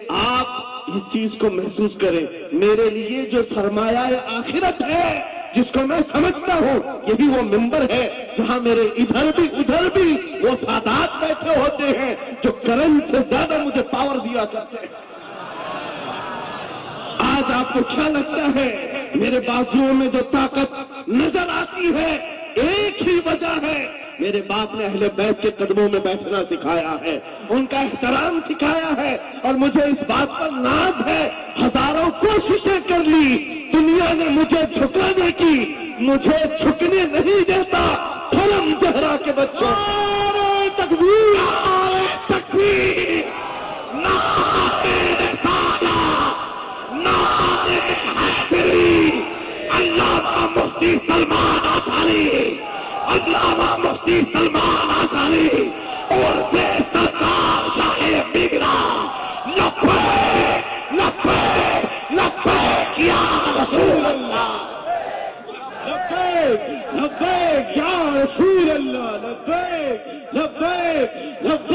आप इस चीज़ को महसूस करें। मेरे लिए जो सरमाया आखिरत है, जिसको मैं समझता हूँ, यही वो मिंबर है, जहाँ मेरे इधर भी, उधर भी वो सादात बैठे होते हैं, जो करंट से ज़्यादा मुझे पावर दिया करते हैं। आज आपको क्या लगता है? मेरे बाजुओं में जो ताकत नज़र आती है, एक ही वजह है मेरे बाप ने अहले बैत के कदमों में बैठना सिखाया है। उनका एहतराम सिखाया है और मुझे इस बात पर नाज है, हज़ारों कोशिशें कर ली, दुनिया ने मुझे झुकाने की, मुझे झुकने नहीं देता, फरम जहरा के बच्चों। तकबीर तकबीर अल्लामा मुफ्ती सलमान आसानी अल्लामा मुफ्ती सलमान आसानी और से सरकार शाहे बिगड़ा। नब्बे नब्बे नब्बे क्या रसूल अल्लाह नब्बे नब्बे क्या रसूल अल्लाह नब्बे नब्बे लब्बैक